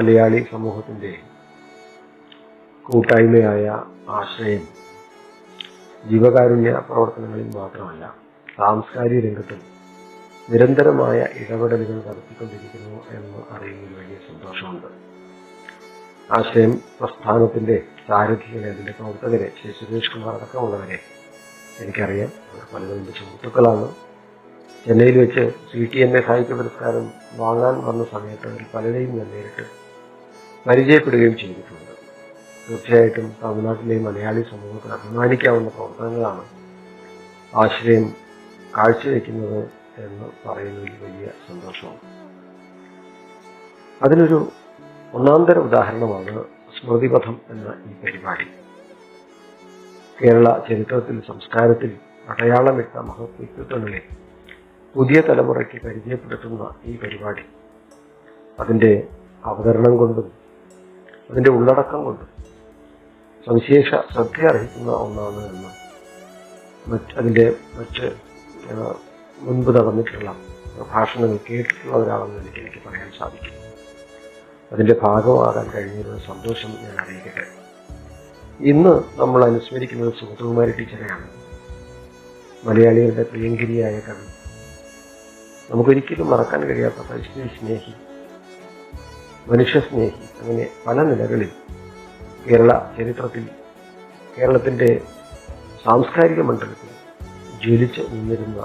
മലയാളി സമൂഹത്തിന്റെ കൂട്ടായ്മയായ ആശ്രയം ജീവകാരുണ്യ പ്രവർത്തനങ്ങളിൽ മാത്രമല്ല സാംസ്കാരിക രംഗത്തും നിരന്തരമായ ഇടപെടലുകൾ നടത്തിക്കൊണ്ടിരിക്കുന്നു എന്ന് അറിയുന്നതിൽ വലിയ സന്തോഷമുണ്ട്. ആശ്രയം പ്രസ്ഥാനത്തിന്റെ സാരഥികളെ അതിന്റെ പ്രവർത്തകരെ ശ്രീ സുരേഷ് കുമാർ അടക്കമുള്ളവരെ എനിക്കറിയാം അവർ പലരും സുഹൃത്തുക്കളാണ്. ചെന്നൈയിൽ വെച്ച് സി ടി എൻ എ സാഹിത്യ പുരസ്കാരം വാങ്ങാൻ വന്ന സമയത്ത് അവർ പലരെയും ഞാൻ നേരിട്ട്. പരിചയപ്പെടുകയും ചെയ്തിട്ടുണ്ട്. തീർച്ചയായിട്ടും തമിഴ്നാട്ടിലെ മലയാളി സമൂഹത്തിന് അഭിമാനിക്കാവുന്ന പ്രവർത്തനങ്ങളാണ് ആശ്രയം കാഴ്ചവെക്കുന്നത് എന്ന് പറയുന്നതിൽ വലിയ സന്തോഷമാണ്. അതിനൊരു ഒന്നാന്തര ഉദാഹരണമാണ് സ്മൃതിപഥം എന്ന ഈ പരിപാടി. കേരള ചരിത്രത്തിൽ സംസ്കാരത്തിൽ അടയാളമിട്ട മഹത്വങ്ങളെ പുതിയ തലമുറയ്ക്ക് പരിചയപ്പെടുത്തുന്ന ഈ പരിപാടി. അതിന്റെ അവതരണം കൊണ്ടും അതിന്റെ ഉള്ളടക്കം കൊണ്ട്. സവിശേഷ ശ്രദ്ധ അർഹിക്കുന്ന ഒന്നാണ് എന്ന് മറ്റ് അതിന്റെ മറ്റ് മുൻപ് നടന്നിട്ടുള്ള ഭാഷണങ്ങൾ കേട്ടിട്ടുള്ള ഒരാളെന്ന് എനിക്ക് എനിക്ക് പറയാൻ സാധിക്കും. അതിന്റെ ഭാഗമാകാൻ കഴിഞ്ഞൊരു സന്തോഷം ഞാൻ അറിയിക്കട്ടെ. ഇന്ന് നമ്മൾ അനുസ്മരിക്കുന്നത് സുഗതകുമാരി ടീച്ചറെയാണ്. മലയാളികളുടെ പ്രിയങ്കരിയായ കവി. നമുക്കൊരിക്കലും മറക്കാൻ കഴിയാത്ത പരിസ്ഥിതി സ്നേഹി മനുഷ്യസ്നേഹി അങ്ങനെ പല നിലകളിൽ കേരള ചരിത്രത്തിൽ കേരളത്തിന്റെ സാംസ്കാരിക മണ്ഡലത്തിൽ ജ്വലിച്ച് നിന്നിരുന്ന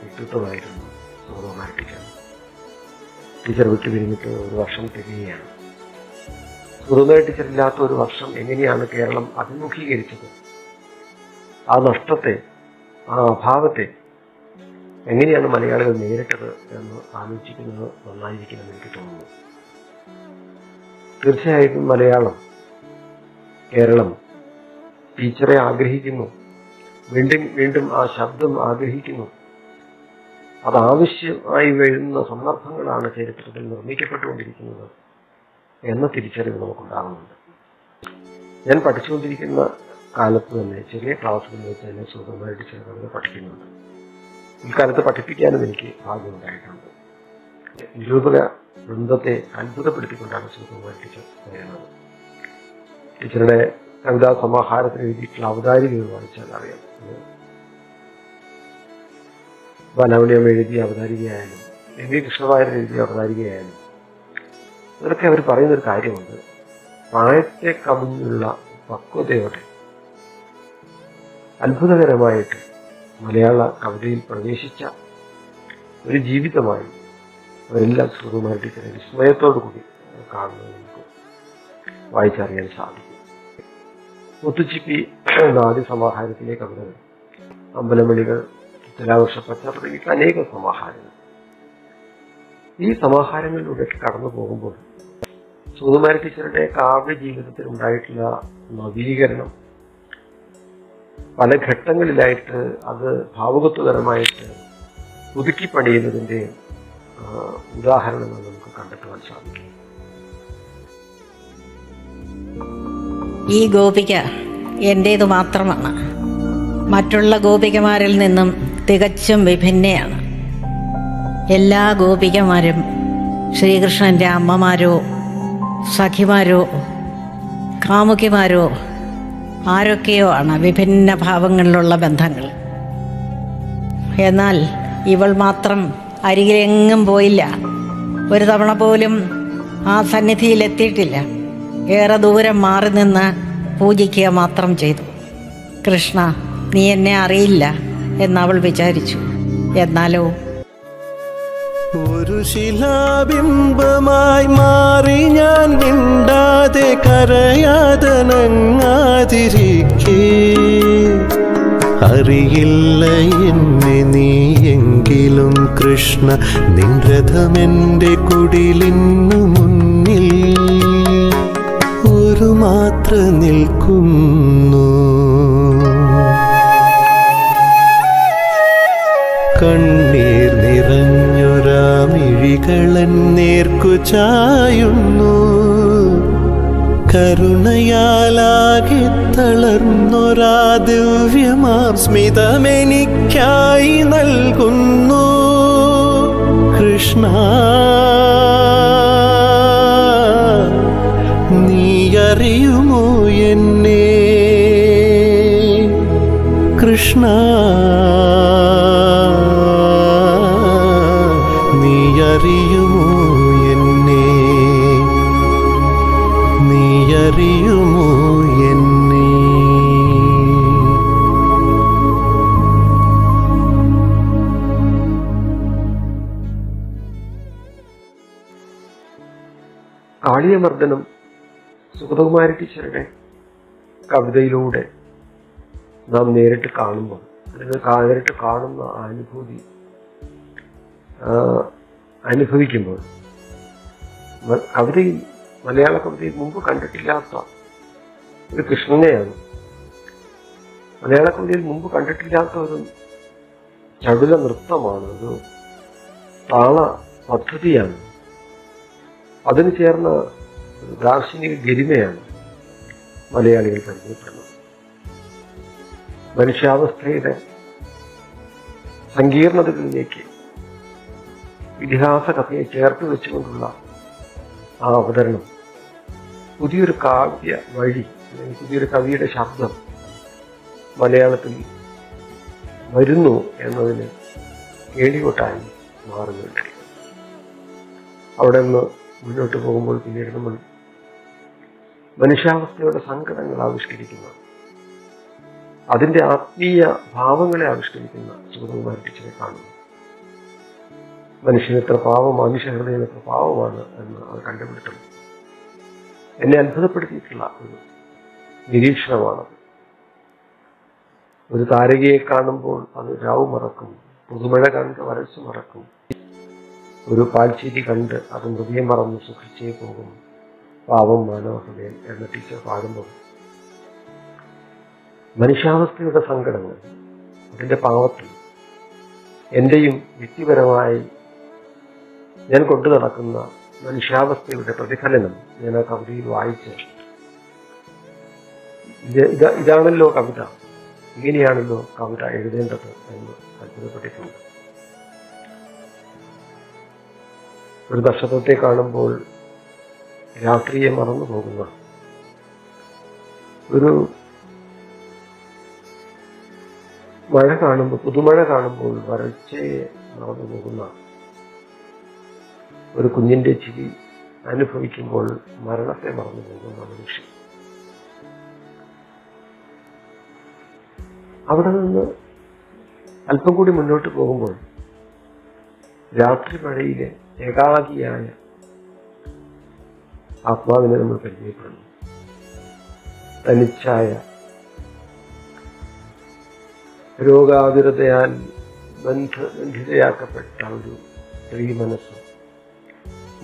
വ്യക്തിത്വമായിരുന്നു സുഗതകുമാരി ടീച്ചർ. ടീച്ചർ വിട്ടുപിരിഞ്ഞിട്ട് ഒരു വർഷം തികയാണ് സുഗതകുമാരി ടീച്ചർ ഇല്ലാത്ത ഒരു വർഷം എങ്ങനെയാണ് കേരളം അഭിമുഖീകരിച്ചത്? ആ നഷ്ടത്തെ ആ അഭാവത്തെ എങ്ങനെയാണ് മലയാളികൾ നേരിട്ടത് എന്ന് ആലോചിക്കുന്നത് നന്നായിരിക്കുമെന്ന് എനിക്ക് തോന്നുന്നു. തീർച്ചയായിട്ടും മലയാളം കേരളം ടീച്ചറെ ആഗ്രഹിക്കുന്നു. വീണ്ടും വീണ്ടും ആ ശബ്ദം ആഗ്രഹിക്കുന്നു. അത് ആവശ്യമായി വരുന്ന സന്ദർഭങ്ങളാണ് ചരിത്രത്തിൽ നിർമ്മിക്കപ്പെട്ടുകൊണ്ടിരിക്കുന്നത് എന്ന തിരിച്ചറിവ് നമുക്കുണ്ടാകുന്നുണ്ട്. ഞാൻ പഠിച്ചുകൊണ്ടിരിക്കുന്ന കാലത്ത് തന്നെ ചെറിയ ക്ലാസ്സുകളിൽ വെച്ച് തന്നെ ചില കഥകൾ പഠിക്കുന്നുണ്ട്. ഇക്കാലത്ത് പഠിപ്പിക്കാനും എനിക്ക് ഭാഗ്യമുണ്ടായിട്ടുണ്ട്. നിരൂപക വൃന്ദത്തെ അത്ഭുതപ്പെടുത്തിക്കൊണ്ടാണ് സുഖകുമാരി ടീച്ചർ പറയുന്നത്. ടീച്ചറുടെ കവിതാ സമാഹാരത്തിന് എഴുതിയിട്ടുള്ള അവതാരികകൾ വായിച്ചാൽ അറിയാം. അത് ബാലാവണിയം എഴുതിയ അവതാരികയായാലും എം വി കൃഷ്ണവാര്യർ എഴുതിയ അവതാരികയായാലും ഇതൊക്കെ അവർ പറയുന്ന ഒരു കാര്യമുണ്ട്. പ്രായത്തെ കവിഞ്ഞുള്ള പക്വതയോടെ അത്ഭുതകരമായിട്ട് മലയാള കവിതയിൽ പ്രവേശിച്ച ഒരു ജീവിതമായി സുഖമായിട്ട് ടീച്ചറെ വിസ്മയത്തോടു കൂടി കാണുന്നത് നമുക്ക് വായിച്ചറിയാൻ സാധിക്കും. മുത്തുച്ചിപ്പി നാല് സമാഹാരത്തിലെ കവിതകൾ അമ്പലമണികൾ തുലാവർഷ തുടങ്ങിയിട്ട് അനേകം സമാഹാരങ്ങൾ. ഈ സമാഹാരങ്ങളിലൂടെ കടന്നു പോകുമ്പോൾ സുകുമാര ടീച്ചറുടെ കാവ്യ ജീവിതത്തിൽ ഉണ്ടായിട്ടുള്ള നവീകരണം പല ഘട്ടങ്ങളിലായിട്ട് അത് ഭാവുകത്വകരമായിട്ട് പുതുക്കി പണിയുന്നതിന്റെ ആ, ഉദാഹരണങ്ങൾ നമുക്ക് കണ്ടെത്തുവാൻ സാധിക്കും. ഈ ഗോപിക എന്റേതു മാത്രമാണ്. മറ്റുള്ള ഗോപികമാരിൽ നിന്നും തികച്ചും വിഭിന്നയാണ്. എല്ലാ ഗോപികമാരും ശ്രീകൃഷ്ണന്റെ അമ്മമാരോ സഖിമാരോ കാമുകിമാരോ ആരൊക്കെയോ ആണ് വിഭിന്ന ഭാവങ്ങളിലുള്ള ബന്ധങ്ങൾ. എന്നാൽ ഇവൾ മാത്രം അരികിലെങ്ങും പോയില്ല. ഒരു തവണ പോലും ആ സന്നിധിയിലെത്തിയിട്ടില്ല ഏറെ ദൂരം മാറി നിന്ന് പൂജിക്കുക മാത്രം ചെയ്തു. കൃഷ്ണ നീ എന്നെ അറിയില്ല എന്നവൾ വിചാരിച്ചു. എന്നാലോ? ഒരു ശിലാബിംബമായി മാറി ഞാൻ മിണ്ടാതെ കരയാതനങ്ങാതിരിക്കേ. അറിയില്ല കൃഷ്ണ നിൻരഥമെന്റെ കുടിലിന്നു മുന്നിൽ ഒരു മാത്ര നിൽക്കുന്നു. കണ്ണീർ നിറഞ്ഞൊരാമിഴികളൻ നേർക്കു ചായുന്നു. കരുണയാലാകെ തളർന്നൊരാ ദിവ്യമാം സ്മിതമെനിക്കായി നൽകുന്നു. കൃഷ്ണ നീയറിയുമോ എന്നെ കൃഷ്ണ കാളിയമർദ്ദനം സുഗതകുമാരി ടീച്ചറുടെ കവിതയിലൂടെ നാം നേരിട്ട് കാണുമ്പോൾ അല്ലെങ്കിൽ നേരിട്ട് കാണുന്ന അനുഭൂതി അനുഭവിക്കുമ്പോൾ കവിതയിൽ മലയാള കവിതയിൽ മുമ്പ് കണ്ടിട്ടില്ലാത്ത ഒരു കൃഷ്ണനെയാണ്. മലയാള കവിതയിൽ മുമ്പ് കണ്ടിട്ടില്ലാത്ത ഒരു ചടുല നൃത്തമാണ് ഒരു താള പദ്ധതിയാണ് അതിന് ചേർന്ന ദാർശനിക ഗരിമയാണ് മലയാളികൾ പരിചയപ്പെടുന്നത് മനുഷ്യാവസ്ഥയുടെ സങ്കീർണതകളിലേക്ക് ഇതിഹാസ കഥയെ ചേർത്ത് വെച്ചുകൊണ്ടുള്ള ആ അവതരണം പുതിയൊരു കാവ്യ വഴി അല്ലെങ്കിൽ പുതിയൊരു കവിയുടെ ശബ്ദം മലയാളത്തിൽ വരുന്നു എന്നതിന് കേളികൊട്ടായി മാറുന്നുണ്ട്. അവിടെ നിന്ന് മുന്നോട്ട് പോകുമ്പോൾ പിന്നീട് നമ്മൾ മനുഷ്യാവസ്ഥയുടെ സങ്കടങ്ങൾ ആവിഷ്കരിക്കുന്ന അതിന്റെ ആത്മീയ ഭാവങ്ങളെ ആവിഷ്കരിക്കുന്ന സുഗതകുമാര ടീച്ചറെ കാണുന്നു. മനുഷ്യൻ എത്ര പാവം മനുഷ്യ ഹൃദയം എത്ര പാവമാണ് എന്ന് അത് കണ്ടുപിടുത്തം എന്നെ അത്ഭുതപ്പെടുത്തിയിട്ടുള്ള ഒരു നിരീക്ഷണമാണത് ഒരു താരകയെ കാണുമ്പോൾ അത് രാവ് മറക്കും പുതുമഴ കണ്ട് വരച്ചു മറക്കും ഒരു പാൽച്ചീരി കണ്ട് അത് മൃതിയെ മറന്ന് സുഖിച്ചേ പോകും. പാവം മാനവഹൃദയൻ എന്ന ടീച്ചർ പാടുമ്പോൾ മനുഷ്യാവസ്ഥയുടെ സങ്കടങ്ങൾ അതിന്റെ പാവത്തിൽ എന്റെയും വ്യക്തിപരമായി ഞാൻ കൊണ്ടു നടക്കുന്ന മനുഷ്യാവസ്ഥയുടെ പ്രതിഫലനം ഞാൻ ആ കവിതയിൽ വായിച്ച് ഇതാണല്ലോ കവിത. ഇങ്ങനെയാണല്ലോ കവിത എഴുതേണ്ടത് എന്ന് അത്ഭുതപ്പെട്ടിട്ടുണ്ട്. ഒരു നക്ഷത്രത്തെ കാണുമ്പോൾ രാത്രിയെ മറന്നു പോകുന്ന ഒരു മഴ കാണുമ്പോൾ പുതുമഴ കാണുമ്പോൾ വരൾച്ചയെ മറന്നു പോകുന്ന ഒരു കുഞ്ഞിന്റെ ചിരി അനുഭവിക്കുമ്പോൾ മരണത്തെ മറന്നു പോകുന്ന മനുഷ്യൻ അവിടെ നിന്ന് അല്പം കൂടി മുന്നോട്ട് പോകുമ്പോൾ രാത്രി മഴയിലെ ഏകാഗിയായ ആത്മാവിനെ നമ്മൾ പരിചയപ്പെടുന്നു. തനിച്ചായ രോഗാതുരതയാൽ ബന്ധ ബന്ധിതയാക്കപ്പെട്ട ഒരു സ്ത്രീ മനസ്സ്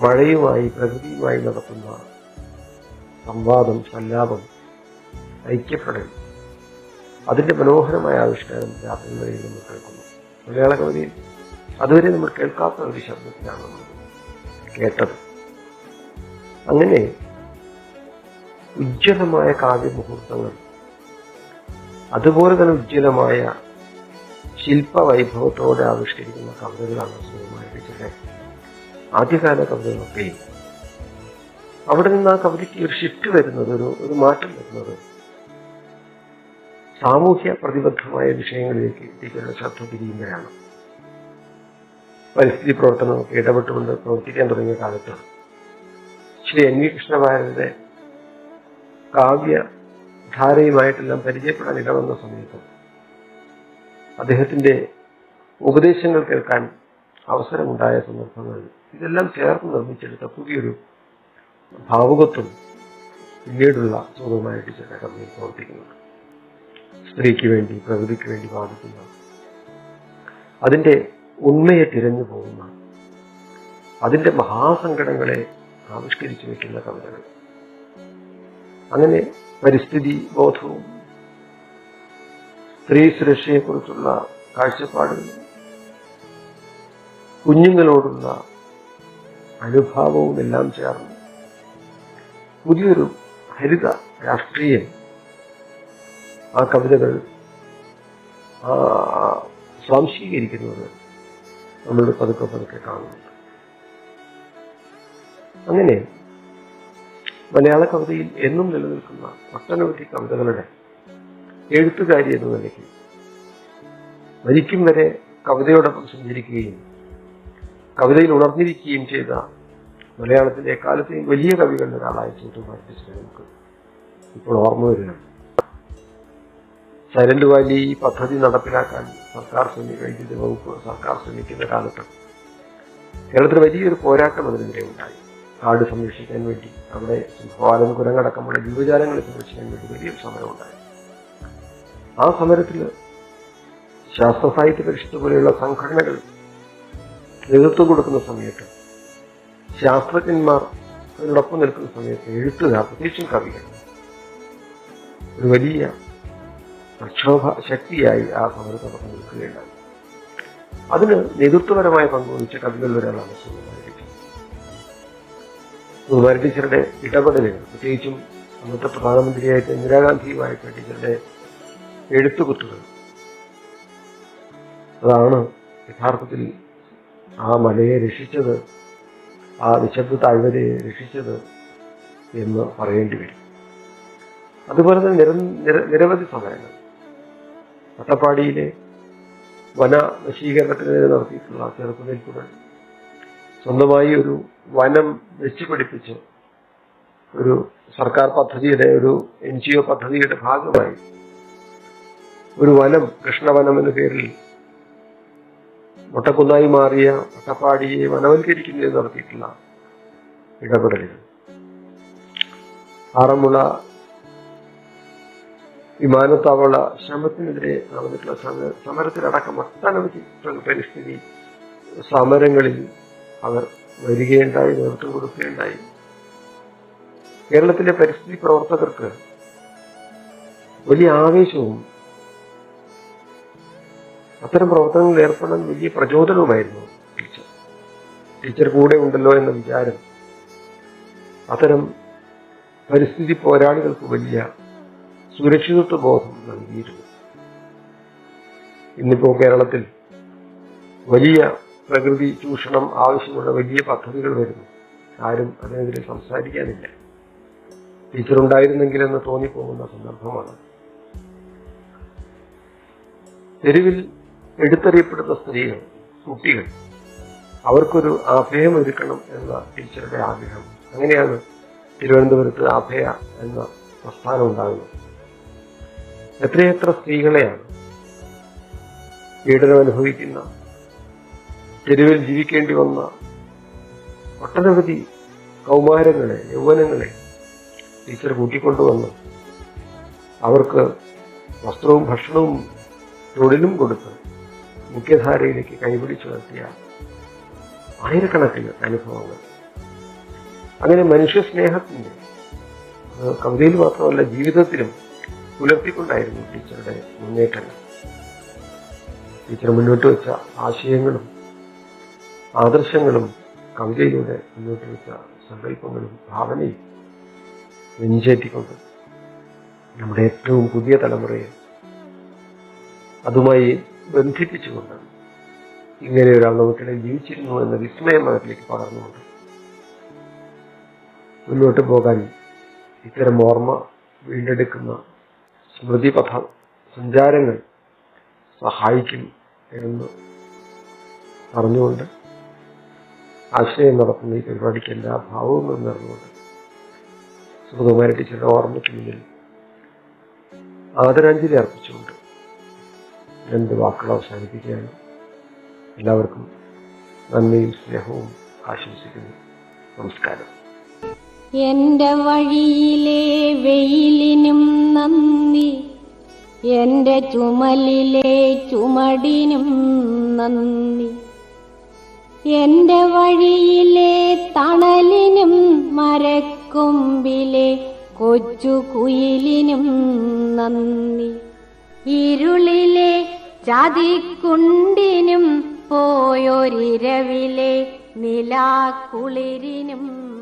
മഴയുമായി പ്രകൃതിയുമായി നടത്തുന്ന സംവാദം സല്ലാപം ഐക്യപ്പെടൽ. അതിന്റെ മനോഹരമായ ആവിഷ്കാരം രാത്രി വരെയും നമ്മൾ കേൾക്കുന്നു. മലയാള കവിതയിൽ അതുവരെ നമ്മൾ കേൾക്കാത്ത ഒരു ശബ്ദത്തിലാണ് നമ്മൾ കേട്ടത്. അങ്ങനെ ഉജ്ജ്വലമായ കാവ്യമുഹൂർത്തങ്ങൾ അതുപോലെ തന്നെ ഉജ്ജ്വലമായ ശില്പവൈഭവത്തോടെ ആവിഷ്കരിക്കുന്ന കവിതകളാണ് സുഖമായ ചില ആദ്യകാല കവിതകളൊക്കെ അവിടെ നിന്ന് ആ കവിതയ്ക്ക് ഒരു ഷിഫ്റ്റ് വരുന്നത് ഒരു ഒരു മാറ്റം വരുന്നത്. സാമൂഹ്യ പ്രതിബദ്ധമായ വിഷയങ്ങളിലേക്ക് എത്തിക്കുന്ന ശ്രദ്ധ തിരിയുമ്പോഴാണ് പരിസ്ഥിതി പ്രവർത്തനമൊക്കെ ഇടപെട്ടുകൊണ്ട് പ്രവർത്തിക്കാൻ തുടങ്ങിയ കാലത്ത് ശ്രീ എൻ വി കൃഷ്ണഭാരതിന്റെ കാവ്യ ധാരയുമായിട്ടെല്ലാം പരിചയപ്പെടാൻ ഇടവന്ന സമയത്ത് അദ്ദേഹത്തിന്റെ ഉപദേശങ്ങൾ കേൾക്കാൻ അവസരമുണ്ടായ സന്ദർഭങ്ങളിൽ ഇതെല്ലാം ചേർത്ത് നിർമ്മിച്ചെടുത്ത പുതിയൊരു ഭാവുകത്വം പിന്നീടുള്ള സുഖമായ ചില കമ്പനിയിൽ പ്രവർത്തിക്കുന്നുണ്ട് സ്ത്രീക്ക് വേണ്ടി പ്രകൃതിക്ക് വേണ്ടി വാദിക്കുന്ന അതിന്റെ ഉണ്മയെ തിരഞ്ഞു പോകുന്ന അതിന്റെ മഹാസങ്കടങ്ങളെ ആവിഷ്കരിച്ചു വെക്കുന്ന കവിതകൾ. അങ്ങനെ പരിസ്ഥിതി ബോധവും സ്ത്രീ സുരക്ഷയെക്കുറിച്ചുള്ള കാഴ്ചപ്പാടുകളും കുഞ്ഞുങ്ങളോടുള്ള അനുഭാവവും എല്ലാം ചേർന്ന് പുതിയൊരു ഹരിത രാഷ്ട്രീയം ആ കവിതകൾ സ്വാംശീകരിക്കുന്നത് നമ്മൾ പതുക്കെ പതുക്കെ കാണുന്നുണ്ട് അങ്ങനെ മലയാള കവിതയിൽ എന്നും നിലനിൽക്കുന്ന ഒട്ടനവധി കവിതകളുടെ എഴുത്തുകാരി എന്ന നിലയ്ക്ക് മരിക്കും വരെ കവിതയോടൊപ്പം സഞ്ചരിക്കുകയും കവിതയിൽ ഉണർന്നിരിക്കുകയും ചെയ്ത മലയാളത്തിലെ എക്കാലത്തെയും വലിയ കവികളുടെ ഒരാളായ ചൂട്ടുമാറ്റിച്ച് നമുക്ക് ഇപ്പോൾ ഓർമ്മ വരികയാണ്. സൈലന്റ് വാലി പദ്ധതി നടപ്പിലാക്കാൻ സർക്കാർ ശ്രമിക്കുന്ന വൈദ്യുതി വകുപ്പ് സർക്കാർ ശ്രമിക്കുന്ന കാലത്ത് കേരളത്തിൽ വലിയൊരു പോരാട്ടം അതിനെതിരെ ഉണ്ടായി. കാട് സംരക്ഷിക്കാൻ വേണ്ടി അവിടെ സിംഹവാലം കുരങ്ങടക്കമുള്ള ജീവജാലങ്ങളെ സംരക്ഷിക്കാൻ വേണ്ടി വലിയൊരു സമരം ഉണ്ടായി. ആ സമരത്തിൽ ശാസ്ത്ര സാഹിത്യ പരിഷത്ത് പോലെയുള്ള സംഘടനകൾ നേതൃത്വം കൊടുക്കുന്ന സമയത്ത് ശാസ്ത്രജ്ഞന്മാർ അതിനോടൊപ്പം നിൽക്കുന്ന സമയത്ത് എഴുത്തുകാർ പ്രത്യേകിച്ചും കവികൾ ഒരു വലിയ പ്രക്ഷോഭ ശക്തിയായി ആ സമരം നടന്നു നിൽക്കുകയുണ്ടായി. അതിന് നേതൃത്വപരമായ പങ്ക് വഹിച്ച കവികളിൽ ഒരാളാണ് സുകുമാരി ടീച്ചർ സുകുമാരി ടീച്ചറുടെ ഇടപെടലുകൾ പ്രത്യേകിച്ചും അന്നത്തെ പ്രധാനമന്ത്രിയായിട്ട് ഇന്ദിരാഗാന്ധിയുമായിട്ട് ടീച്ചറുടെ എഴുത്തുകുത്തുകൾ. അതാണ് യഥാർത്ഥത്തിൽ ആ മലയെ രക്ഷിച്ചത് ആ നിശബ്ദ താഴ്വരയെ രക്ഷിച്ചത് എന്ന് പറയേണ്ടി വരും. അതുപോലെ തന്നെ നിര നിര- നിരവധി സമരങ്ങൾ. അട്ടപ്പാടിയിലെ വന നശീകരണത്തിനെതിരെ നടത്തിയിട്ടുള്ള ചെറുത്തുനിൽപ്പുകൾ സ്വന്തമായി ഒരു വനം വെച്ചുപിടിപ്പിച്ച് ഒരു സർക്കാർ പദ്ധതിയുടെ ഒരു എൻ ജി ഒ പദ്ധതിയുടെ ഭാഗമായി ഒരു വനം കൃഷ്ണവനം എന്ന പേരിൽ മുട്ടക്കുന്നായി മാറിയ അട്ടപ്പാടിയെ വനവൽക്കരിക്കുന്നതിന് നടത്തിയിട്ടുള്ള ഇടപെടലുകൾ. ആറന്മുള വിമാനത്താവള ശ്രമത്തിനെതിരെ നടന്നിട്ടുള്ള സമര സമരത്തിലടക്കം ഒട്ടനവധി പ്ര- പരിസ്ഥിതി സമരങ്ങളിൽ അവർ വരികയുണ്ടായി നേതൃത്വം കൊടുക്കുകയുണ്ടായി. കേരളത്തിലെ പരിസ്ഥിതി പ്രവർത്തകർക്ക് വലിയ ആവേശവും അത്തരം പ്രവർത്തനങ്ങളിൽ ഏർപ്പെടാൻ വലിയ പ്രചോദനവുമായിരുന്നു ടീച്ചർ. ടീച്ചർ കൂടെ ഉണ്ടല്ലോ എന്ന വിചാരം. അത്തരം പരിസ്ഥിതി പോരാളികൾക്ക് വലിയ സുരക്ഷിതത്വ ബോധം നൽകിയിരുന്നു ഇന്നിപ്പോ കേരളത്തിൽ വലിയ പ്രകൃതി ചൂഷണം ആവശ്യമുള്ള വലിയ പദ്ധതികൾ വരുന്നു. ആരും അതിനെതിരെ സംസാരിക്കാനില്ല. ടീച്ചർ ഉണ്ടായിരുന്നെങ്കിലെന്ന് തോന്നിപ്പോകുന്ന സന്ദർഭമാണ്. തെരുവിൽ എടുത്തറിയപ്പെടുന്ന സ്ത്രീകൾ കുട്ടികൾ അവർക്കൊരു അഭയം ഒരുക്കണം എന്ന ടീച്ചറുടെ ആഗ്രഹം. അങ്ങനെയാണ് തിരുവനന്തപുരത്ത് അഭയ എന്ന പ്രസ്ഥാനം ഉണ്ടാകുന്നത്. എത്രയെത്ര സ്ത്രീകളെയാണ് പീഡനം അനുഭവിക്കുന്ന തെരുവിൽ ജീവിക്കേണ്ടി വന്ന ഒട്ടനവധി കൗമാരങ്ങളെ യൗവനങ്ങളെ ടീച്ചർ കൂട്ടിക്കൊണ്ടുവന്ന് അവർക്ക് വസ്ത്രവും ഭക്ഷണവും തൊഴിലും കൊടുത്ത് മുഖ്യധാരയിലേക്ക് കൈപിടിച്ചു നടത്തിയ ആയിരക്കണക്കിന് അനുഭവങ്ങൾ. അങ്ങനെ മനുഷ്യ സ്നേഹത്തിന്റെ കവിതയിൽ മാത്രമല്ല ജീവിതത്തിലും പുലർത്തിക്കൊണ്ടായിരുന്നു ടീച്ചറുടെ മുന്നേറ്റങ്ങൾ. ടീച്ചർ മുന്നോട്ട് വെച്ച ആശയങ്ങളും ആദർശങ്ങളും കവിതയിലൂടെ മുന്നോട്ട് വെച്ച സങ്കല്പങ്ങളും ഭാവനയും നെഞ്ചേറ്റിക്കൊണ്ട് നമ്മുടെ ഏറ്റവും പുതിയ തലമുറയെ അതുമായി ബന്ധിപ്പിച്ചുകൊണ്ട് ഇങ്ങനെ ഒരാൾ നമുക്കിടയിൽ ജീവിച്ചിരുന്നു എന്ന വിസ്മയം അവരിലേക്ക് പകർന്നുകൊണ്ട് മുന്നോട്ട് പോകാൻ ഇത്തരം ഓർമ്മ വീണ്ടെടുക്കുന്ന സ്മൃതിപഥ സഞ്ചാരങ്ങൾ സഹായിക്കും എന്ന് പറഞ്ഞുകൊണ്ട് ആശയം നടത്തുന്ന ഈ പരിപാടിക്ക് എല്ലാ ഭാവവും നേർന്നുകൊണ്ട് സുഗതകുമാരി ടീച്ചറുടെ ഓർമ്മയ്ക്ക് മുന്നിൽ ആദരാഞ്ജലി അർപ്പിച്ചുകൊണ്ട് രണ്ട് വാക്കുകൾ അവസാനിപ്പിക്കുകയാണ്. എല്ലാവർക്കും നന്ദിയും സ്നേഹവും ആശംസിക്കുന്നു. നമസ്കാരം. എന്റെ വഴിയിലെ വെയിലിനും നന്ദി. എന്റെ ചുമലിലെ ചുമടിനും നന്ദി. എന്റെ വഴിയിലെ തണലിനും മരക്കൊമ്പിലെ കൊച്ചു കുയിലിനും നന്ദി. ഇരുളിലെ ചതിക്കുണ്ടിനും പോയൊരിരവിലെ നിലാക്കുളിരിനും